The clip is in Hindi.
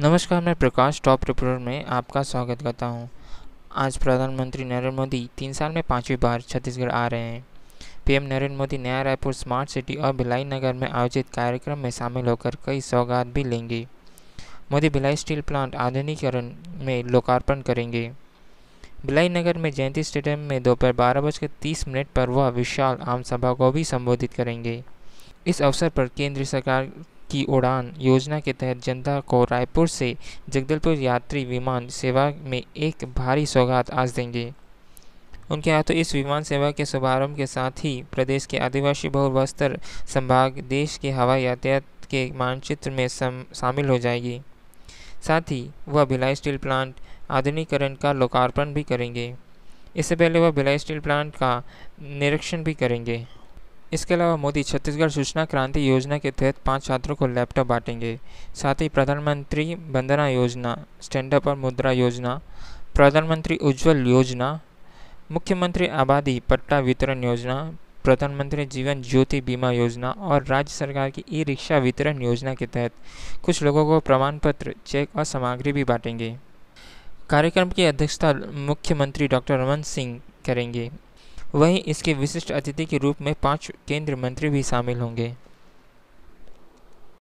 नमस्कार, मैं प्रकाश, टॉप रिपोर्टर में आपका स्वागत करता हूँ। आज प्रधानमंत्री नरेंद्र मोदी तीन साल में पांचवी बार छत्तीसगढ़ आ रहे हैं। पीएम नरेंद्र मोदी नया रायपुर स्मार्ट सिटी और भिलाई नगर में आयोजित कार्यक्रम में शामिल होकर कई सौगात भी लेंगे। मोदी भिलाई स्टील प्लांट आधुनिकीकरण में लोकार्पण करेंगे। भिलाई नगर में जयंती स्टेडियम में दोपहर बारह बजकर तीस मिनट पर वह विशाल आम सभा को भी संबोधित करेंगे। इस अवसर पर केंद्र सरकार की उड़ान योजना के तहत जनता को रायपुर से जगदलपुर यात्री विमान सेवा में एक भारी सौगात आज देंगे। उनके हाथों इस विमान सेवा के शुभारंभ के साथ ही प्रदेश के आदिवासी बहुल बस्तर संभाग, देश के हवाई यातायात के मानचित्र में शामिल हो जाएगी। साथ ही वह भिलाई स्टील प्लांट आधुनिकरण का लोकार्पण भी करेंगे। इससे पहले वह भिलाई स्टील प्लांट का निरीक्षण भी करेंगे। इसके अलावा मोदी छत्तीसगढ़ सूचना क्रांति योजना के तहत पाँच छात्रों को लैपटॉप बांटेंगे। साथ ही प्रधानमंत्री वंदना योजना स्टैंड अप और मुद्रा योजना, प्रधानमंत्री उज्ज्वल योजना, मुख्यमंत्री आबादी पट्टा वितरण योजना, प्रधानमंत्री जीवन ज्योति बीमा योजना और राज्य सरकार की ई रिक्शा वितरण योजना के तहत कुछ लोगों को प्रमाण पत्र चेक और सामग्री भी बांटेंगे। कार्यक्रम की अध्यक्षता मुख्यमंत्री डॉक्टर रमन सिंह करेंगे। वहीं इसके विशिष्ट अतिथि के रूप में पाँच केंद्रीय मंत्री भी शामिल होंगे।